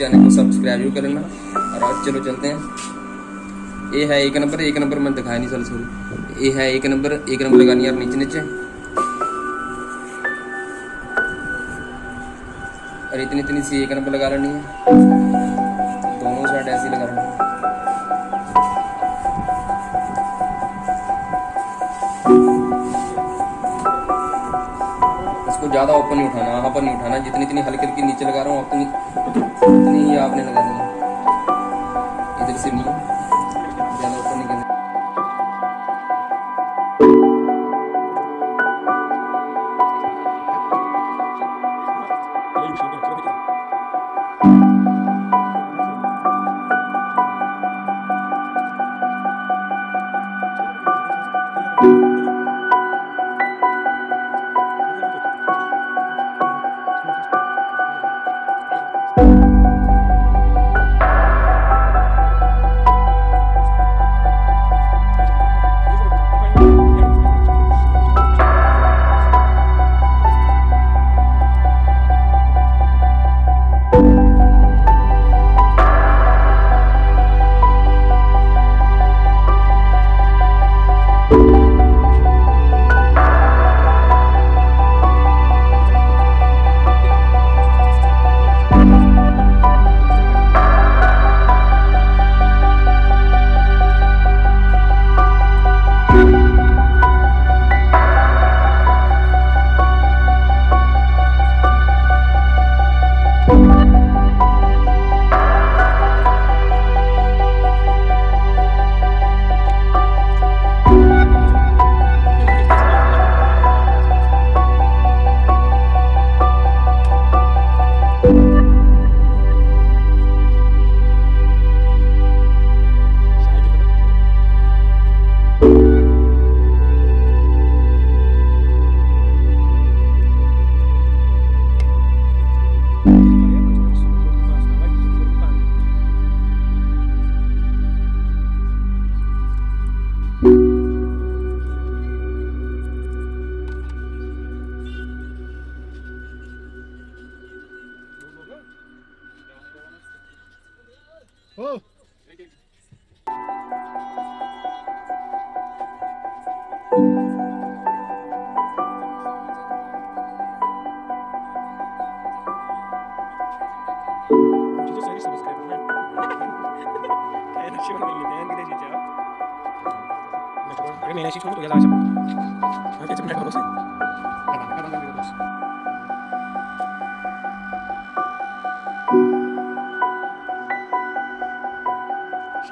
Channel को subscribe भी कर लेना। और आज चलो चलते हैं। ये है एक नंबर एक नंबर मैंने दिखाया नहीं सर सॉरी ये है एक नंबर एक नंबर लगानी है नीचे नीचे। और इतनी इतनी सी एक नंबर लगा लेनी है। दोनों साइड ऐसी लगा लेनी। है ज़्यादा ऊपर नहीं उठाना यहाँ पर नहीं उठाना, जितनी इतनी हल्की हल्की नीचे लगा रहा हूँ उतनी उतनी ही आपने लगानी है इधर से नहीं Oh. Muchos años se busca, ¿no? Kaya na siya nagiging yan, gina siya.